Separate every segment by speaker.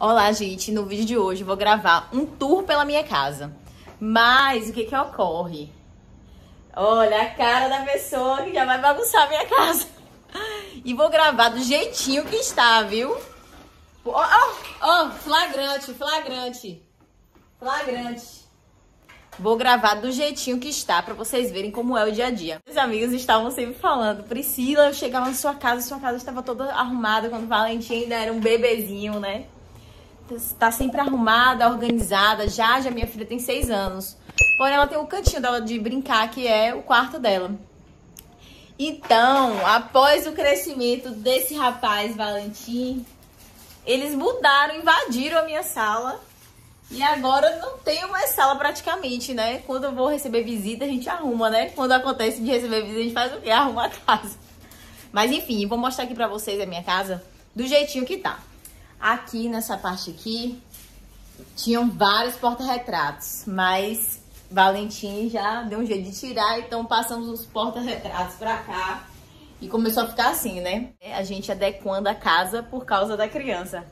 Speaker 1: Olá, gente. No vídeo de hoje vou gravar um tour pela minha casa. Mas o que que ocorre? Olha a cara da pessoa que já vai bagunçar a minha casa. E vou gravar do jeitinho que está, viu? Ó, ó, ó, flagrante, flagrante. Flagrante. Vou gravar do jeitinho que está, pra vocês verem como é o dia a dia. Meus amigos estavam sempre falando, Priscila, eu chegava na sua casa, sua casa estava toda arrumada, quando o Valentim ainda era um bebezinho, né? Tá sempre arrumada, organizada. Já, já minha filha tem seis anos. Porém, ela tem um cantinho dela de brincar, que é o quarto dela. Então, após o crescimento desse rapaz, Valentim, eles mudaram, invadiram a minha sala e agora não tenho mais sala praticamente, né? Quando eu vou receber visita, a gente arruma, né? Quando acontece de receber visita, a gente faz o quê? Arruma a casa. Mas enfim, vou mostrar aqui pra vocês a minha casa do jeitinho que tá. Aqui nessa parte aqui, tinham vários porta-retratos, mas Valentim já deu um jeito de tirar, então passamos os porta-retratos pra cá. E começou a ficar assim, né? A gente adequando a casa por causa da criança.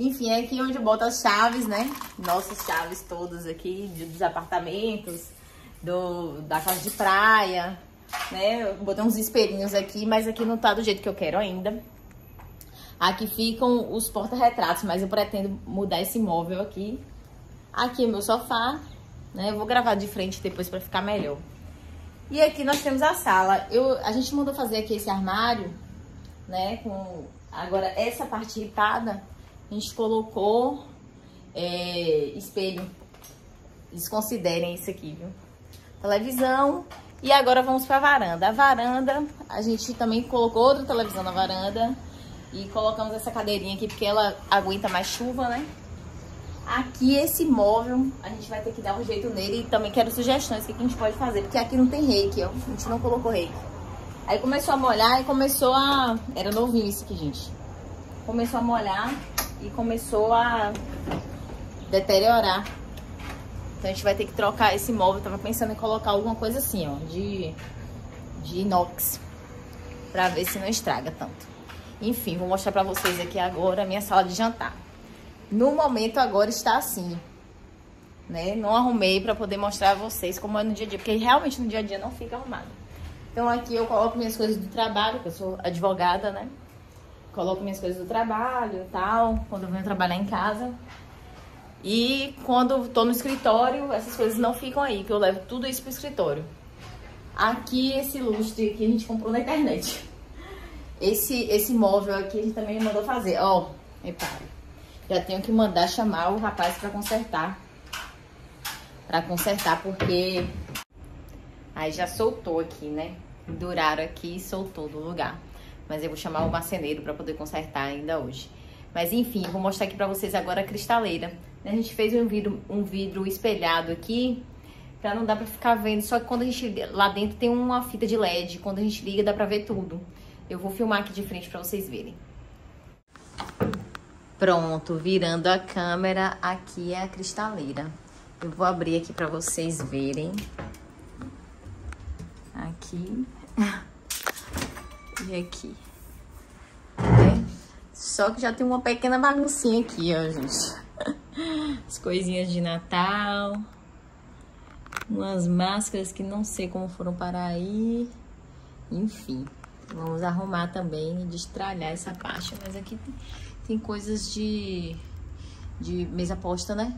Speaker 1: Enfim, é aqui onde eu boto as chaves, né? Nossas chaves todas aqui, dos apartamentos, do, da casa de praia, né? Botei uns espelhinhos aqui, mas aqui não tá do jeito que eu quero ainda. Aqui ficam os porta-retratos, mas eu pretendo mudar esse móvel aqui. Aqui é meu sofá, né? Eu vou gravar de frente depois pra ficar melhor. E aqui nós temos a sala. Eu, a gente mandou fazer aqui esse armário, né? Com agora essa parte ripada a gente colocou é, espelho. Desconsiderem isso aqui, viu? Televisão. E agora vamos para a varanda. A varanda, a gente também colocou outra televisão na varanda. E colocamos essa cadeirinha aqui porque ela aguenta mais chuva, né? Aqui esse móvel, a gente vai ter que dar um jeito nele. E também quero sugestões, o que a gente pode fazer. Porque aqui não tem reiki, ó. A gente não colocou reiki. Aí começou a molhar e começou a... Era novinho isso aqui, gente. Começou a molhar e começou a deteriorar. Então a gente vai ter que trocar esse móvel. Tava pensando em colocar alguma coisa assim, ó, de, de inox. Pra ver se não estraga tanto. Enfim, vou mostrar pra vocês aqui agora a minha sala de jantar. No momento agora está assim. Né? Não arrumei pra poder mostrar a vocês como é no dia a dia. Porque realmente no dia a dia não fica arrumado. Então aqui eu coloco minhas coisas do trabalho, que eu sou advogada, né? coloco minhas coisas do trabalho e tal, quando eu venho trabalhar em casa. E quando tô no escritório, essas coisas não ficam aí, que eu levo tudo isso pro escritório. Aqui, esse lustre que a gente comprou na internet. Esse, esse móvel aqui a gente também mandou fazer. Ó, repare. Já tenho que mandar chamar o rapaz pra consertar. Pra consertar, porque... Aí já soltou aqui, né? Duraram aqui e soltou do lugar. Mas eu vou chamar o marceneiro para poder consertar ainda hoje. Mas enfim, vou mostrar aqui para vocês agora a cristaleira. A gente fez um vidro, um vidro espelhado aqui, para não dar para ficar vendo. Só que quando a gente lá dentro tem uma fita de LED, quando a gente liga dá para ver tudo. Eu vou filmar aqui de frente para vocês verem. Pronto, virando a câmera, aqui é a cristaleira. Eu vou abrir aqui para vocês verem. Aqui. E aqui. Né? Só que já tem uma pequena baguncinha aqui, ó, gente. As coisinhas de Natal. Umas máscaras que não sei como foram parar aí. Enfim, vamos arrumar também e destralhar essa parte. Mas aqui tem, tem coisas de, de mesa posta, né?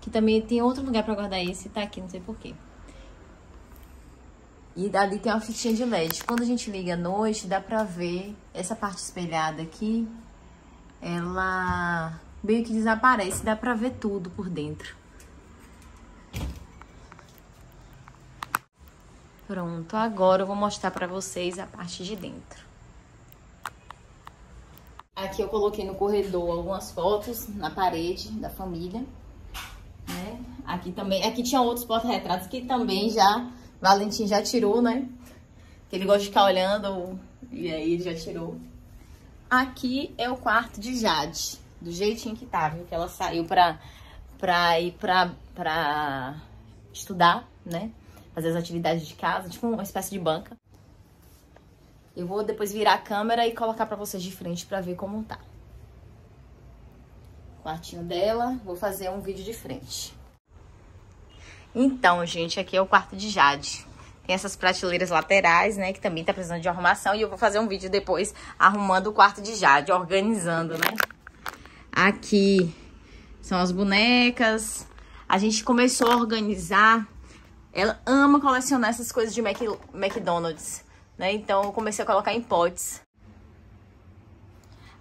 Speaker 1: Que também tem outro lugar pra guardar esse, tá aqui, não sei porquê. E ali tem uma fitinha de LED. Quando a gente liga à noite, dá pra ver essa parte espelhada aqui. Ela meio que desaparece, dá pra ver tudo por dentro. Pronto, agora eu vou mostrar pra vocês a parte de dentro. Aqui eu coloquei no corredor algumas fotos na parede da família. Né? Aqui também, aqui tinha outros porta-retratos que também já Valentim já tirou, né? Que ele gosta de ficar olhando e aí ele já tirou. Aqui é o quarto de Jade, do jeitinho que viu? Que ela saiu pra, pra ir pra, pra estudar, né? Fazer as atividades de casa, tipo uma espécie de banca. Eu vou depois virar a câmera e colocar pra vocês de frente pra ver como tá. quartinho dela. Vou fazer um vídeo de frente. Então, gente, aqui é o quarto de Jade. Tem essas prateleiras laterais, né, que também tá precisando de arrumação. E eu vou fazer um vídeo depois arrumando o quarto de Jade, organizando, né. Aqui são as bonecas. A gente começou a organizar. Ela ama colecionar essas coisas de Mac, McDonald's, né? Então eu comecei a colocar em potes.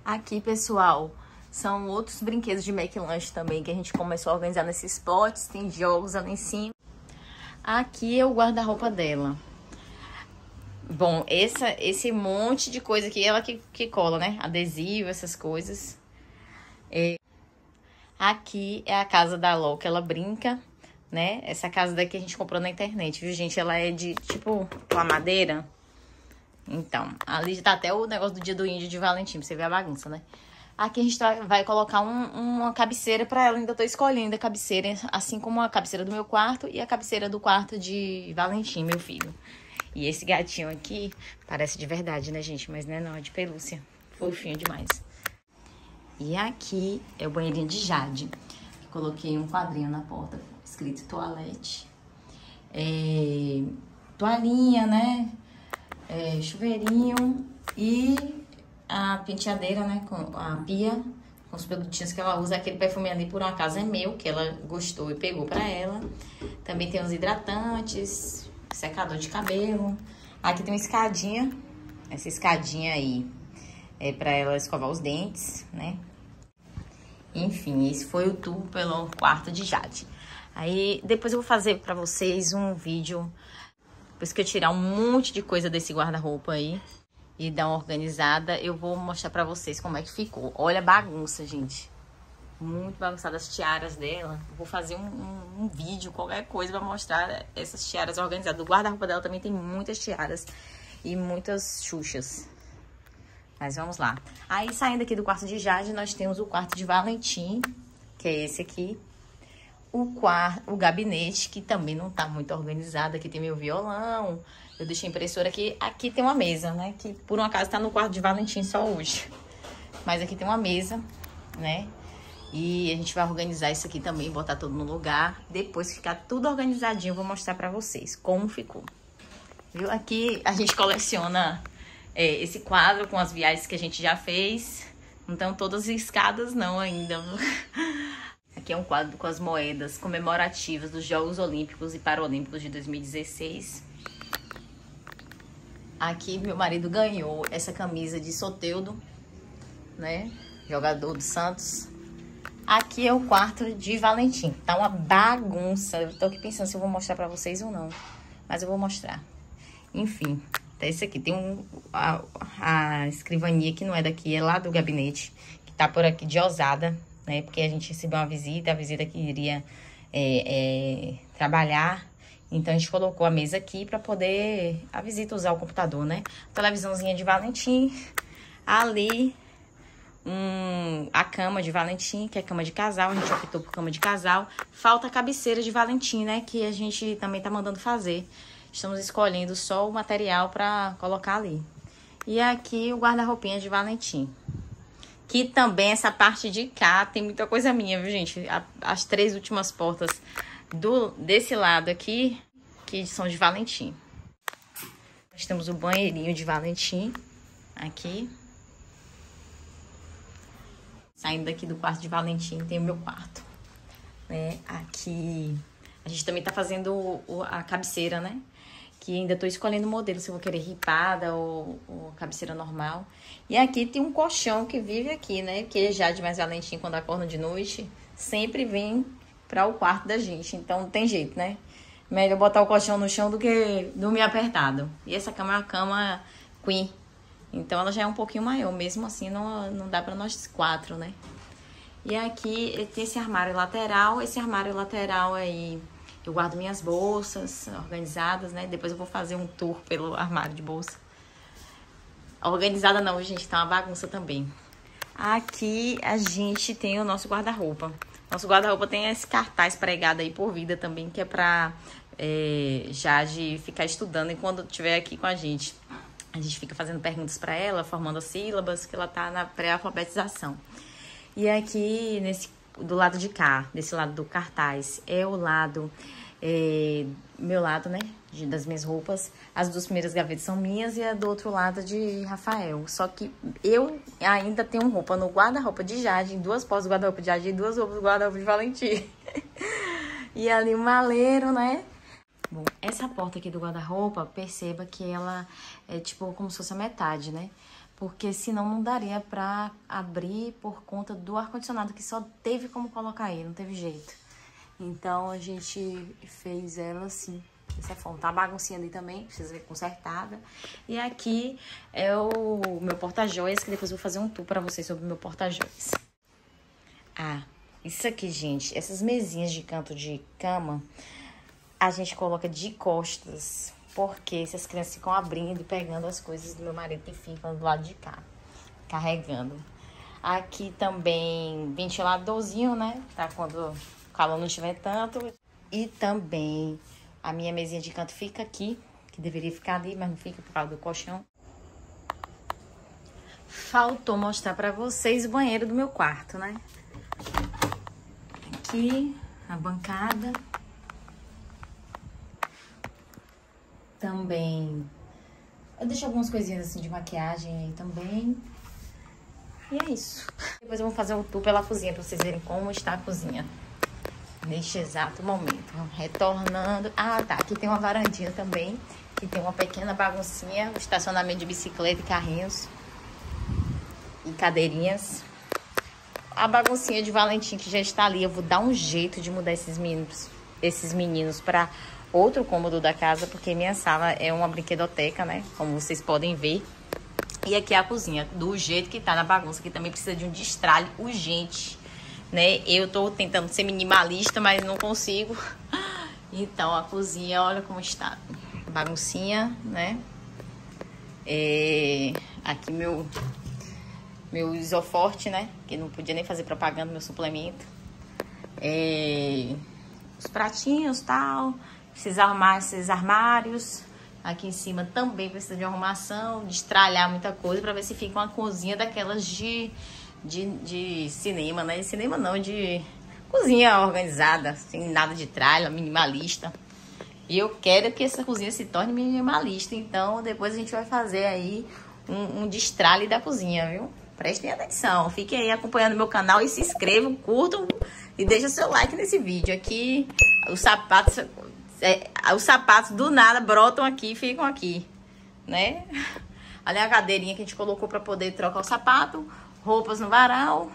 Speaker 1: Aqui, pessoal, são outros brinquedos de McLanche também que a gente começou a organizar nesses potes. Tem jogos ali em cima. Aqui é o guarda-roupa dela. Bom, essa, esse monte de coisa aqui, ela que, que cola, né? Adesivo, essas coisas. É. Aqui é a casa da Ló, que ela brinca, né? Essa casa daqui a gente comprou na internet, viu, gente? Ela é de, tipo, uma madeira. Então, ali tá até o negócio do dia do índio de Valentim, pra você ver a bagunça, né? Aqui a gente tá, vai colocar um, uma cabeceira pra ela. Ainda tô escolhendo a cabeceira, assim como a cabeceira do meu quarto e a cabeceira do quarto de Valentim, meu filho. E esse gatinho aqui parece de verdade, né, gente? Mas não é não, é de pelúcia. Fofinho demais. E aqui é o banheirinho de Jade. Coloquei um quadrinho na porta escrito toalete. É, toalhinha, né? É, chuveirinho e a penteadeira, né? Com a pia, com os produtinhos que ela usa. Aquele perfume ali, por um acaso, é meu, que ela gostou e pegou pra ela. Também tem os hidratantes, secador de cabelo. Aqui tem uma escadinha. Essa escadinha aí é pra ela escovar os dentes, né? Enfim, esse foi o tour pelo quarto de Jade. Aí, depois eu vou fazer pra vocês um vídeo, depois que eu tirar um monte de coisa desse guarda-roupa aí, e dar uma organizada, eu vou mostrar pra vocês como é que ficou. Olha a bagunça, gente. Muito bagunçada as tiaras dela. Vou fazer um, um, um vídeo, qualquer coisa, pra mostrar essas tiaras organizadas. O guarda-roupa dela também tem muitas tiaras e muitas xuxas. Mas vamos lá. Aí, saindo aqui do quarto de Jade, nós temos o quarto de Valentim, que é esse aqui. O quarto, o gabinete, que também não tá muito organizado. Aqui tem meu violão, eu deixei a impressora aqui. Aqui tem uma mesa, né? Que por um acaso tá no quarto de Valentim só hoje. Mas aqui tem uma mesa, né? E a gente vai organizar isso aqui também, botar tudo no lugar. Depois que ficar tudo organizadinho, eu vou mostrar pra vocês como ficou. Viu? Aqui a gente coleciona é, esse quadro com as viagens que a gente já fez. Então, todas escadas não ainda. Aqui é um quadro com as moedas comemorativas dos Jogos Olímpicos e Paralímpicos de 2016. Aqui meu marido ganhou essa camisa de Soteudo, né? Jogador do Santos. Aqui é o quarto de Valentim. Tá uma bagunça. Eu tô aqui pensando se eu vou mostrar pra vocês ou não. Mas eu vou mostrar. Enfim, tá esse aqui. Tem um, a, a escrivania que não é daqui, é lá do gabinete. Que tá por aqui de ousada, né? Porque a gente recebeu uma visita, a visita que iria é, é, trabalhar então, a gente colocou a mesa aqui para poder a visita usar o computador, né? Televisãozinha de Valentim. Ali, um, a cama de Valentim, que é cama de casal. A gente optou por cama de casal. Falta a cabeceira de Valentim, né? Que a gente também tá mandando fazer. Estamos escolhendo só o material para colocar ali. E aqui o guarda-roupinha de Valentim. Que também essa parte de cá tem muita coisa minha, viu, gente? A, as três últimas portas do, desse lado aqui, que são de Valentim. Nós temos o banheirinho de Valentim, aqui. Saindo daqui do quarto de Valentim, tem o meu quarto. Né? Aqui, a gente também tá fazendo o, a cabeceira, né? Que ainda tô escolhendo o modelo, se eu vou querer ripada ou, ou cabeceira normal. E aqui tem um colchão que vive aqui, né? Que já de mais Valentim, quando acorda de noite, sempre vem para o quarto da gente. Então não tem jeito, né? Melhor botar o colchão no chão do que dormir apertado. E essa cama é uma cama queen. Então ela já é um pouquinho maior, mesmo assim não, não dá para nós quatro, né? E aqui tem esse armário lateral, esse armário lateral aí eu guardo minhas bolsas organizadas, né? Depois eu vou fazer um tour pelo armário de bolsa. Organizada não, gente, tá uma bagunça também. Aqui a gente tem o nosso guarda-roupa. Nosso guarda-roupa tem esse cartaz pregado aí por vida também, que é pra é, Jade ficar estudando e quando estiver aqui com a gente. A gente fica fazendo perguntas para ela, formando as sílabas, que ela tá na pré-alfabetização.
Speaker 2: E aqui, nesse, do lado de cá, desse lado do cartaz, é o lado, é, meu lado, né? De, das minhas roupas. As duas primeiras gavetas são minhas e a do outro lado de Rafael. Só que eu ainda tenho roupa no guarda-roupa de Jade, duas pós guarda-roupa de Jade e duas roupas do guarda-roupa de Valentim. e ali o maleiro, né? Bom, essa porta aqui do guarda-roupa, perceba que ela é tipo como se fosse a metade, né? Porque senão não daria pra abrir por conta do ar-condicionado, que só teve como colocar aí, não teve jeito. Então a gente fez ela assim, dessa forma. Tá baguncinha ali também, precisa ser consertada. E aqui é o meu porta-joias, que depois eu vou fazer um tour pra vocês sobre o meu porta-joias. Ah, isso aqui, gente, essas mesinhas de canto de cama, a gente coloca de costas, porque se as crianças ficam abrindo e pegando as coisas do meu marido que ficam do lado de cá, carregando. Aqui também ventiladorzinho, né? Tá quando o calor não estiver tanto. E também a minha mesinha de canto fica aqui, que deveria ficar ali, mas não fica por causa do colchão. Faltou mostrar pra vocês o banheiro do meu quarto, né? Aqui, a bancada. Também, eu deixo algumas coisinhas assim de maquiagem aí também. E é isso. Depois eu vou fazer um tour pela cozinha pra vocês verem como está a cozinha. Neste exato momento. Retornando. Ah, tá. Aqui tem uma varandinha também. Que tem uma pequena baguncinha. Estacionamento de bicicleta e carrinhos. E cadeirinhas. A baguncinha de Valentim que já está ali. Eu vou dar um jeito de mudar esses meninos, esses meninos para outro cômodo da casa, porque minha sala é uma brinquedoteca, né? Como vocês podem ver. E aqui é a cozinha, do jeito que tá na bagunça, que também precisa de um destralhe urgente, né? Eu tô tentando ser minimalista, mas não consigo. Então, a cozinha, olha como está. Baguncinha, né? É... Aqui meu, meu isoforte, né? Que não podia nem fazer propaganda, meu suplemento. É... Os pratinhos, tal. Precisa arrumar esses armários. Aqui em cima também precisa de arrumação, destralhar muita coisa para ver se fica uma cozinha daquelas de, de, de cinema, né? De cinema não, de cozinha organizada, sem nada de tralha, minimalista. E eu quero que essa cozinha se torne minimalista, então depois a gente vai fazer aí um, um destralhe da cozinha, viu? Prestem atenção, fiquem aí acompanhando meu canal e se inscrevam, curtam e deixem seu like nesse vídeo. Aqui os sapatos é, os sapatos do nada brotam aqui e ficam aqui, né? Ali a cadeirinha que a gente colocou para poder trocar o sapato, roupas no varal,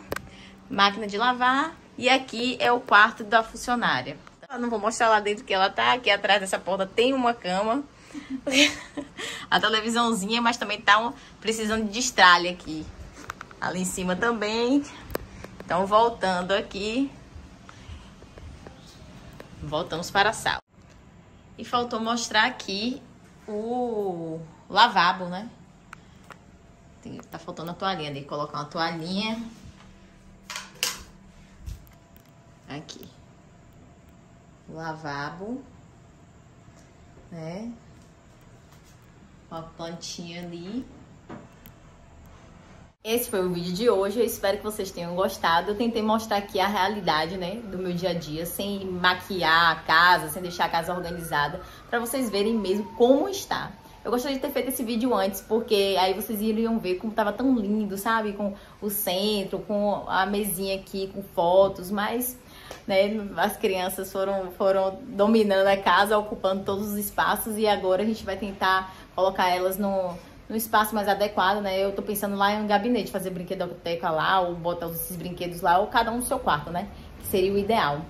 Speaker 2: máquina de lavar e aqui é o quarto da funcionária. Eu não vou mostrar lá dentro que ela tá, aqui atrás dessa porta tem uma cama, a televisãozinha, mas também tá precisando de destralhe aqui. Ali em cima também. Então voltando aqui, voltamos para a sala. E faltou mostrar aqui o lavabo, né? Tem, tá faltando a toalhinha. Que colocar uma toalhinha. Aqui. O lavabo. Né? Uma plantinha ali. Esse foi o vídeo de hoje, eu espero que vocês tenham gostado. Eu tentei mostrar aqui a realidade, né, do meu dia a dia, sem maquiar a casa, sem deixar a casa organizada, para vocês verem mesmo como está. Eu gostaria de ter feito esse vídeo antes, porque aí vocês iriam ver como tava tão lindo, sabe? Com o centro, com a mesinha aqui, com fotos, mas né, as crianças foram, foram dominando a casa, ocupando todos os espaços e agora a gente vai tentar colocar elas no no espaço mais adequado, né? Eu tô pensando lá em um gabinete, fazer brinquedoteca lá, ou botar esses brinquedos lá, ou cada um no seu quarto, né? Que seria o ideal.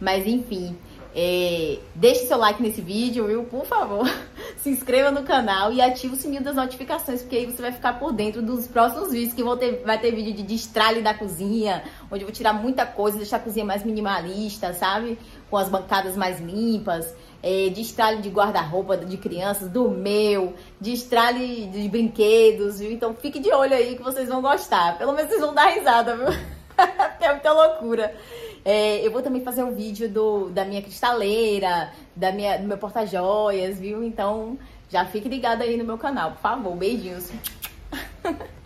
Speaker 2: Mas enfim, é, deixe seu like nesse vídeo, viu? Por favor, se inscreva no canal e ative o sininho das notificações, porque aí você vai ficar por dentro dos próximos vídeos, que vão ter, vai ter vídeo de destralhe da cozinha, onde eu vou tirar muita coisa, deixar a cozinha mais minimalista, sabe? Com as bancadas mais limpas é, de estralhe de guarda-roupa de crianças, do meu, de estralhe de brinquedos, viu? Então fique de olho aí que vocês vão gostar. Pelo menos vocês vão dar risada, viu? é muita loucura. É, eu vou também fazer um vídeo do, da minha cristaleira, da minha, do meu porta-joias, viu? Então já fique ligado aí no meu canal, por favor. Beijinhos.